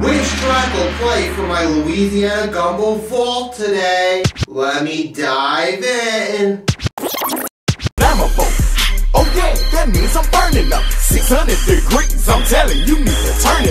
Which track will play for my Louisiana Gumbo Vault today? Let me dive in. flammable. Oh yeah, that means I'm burning up. 600 degrees, I'm telling you, need to turn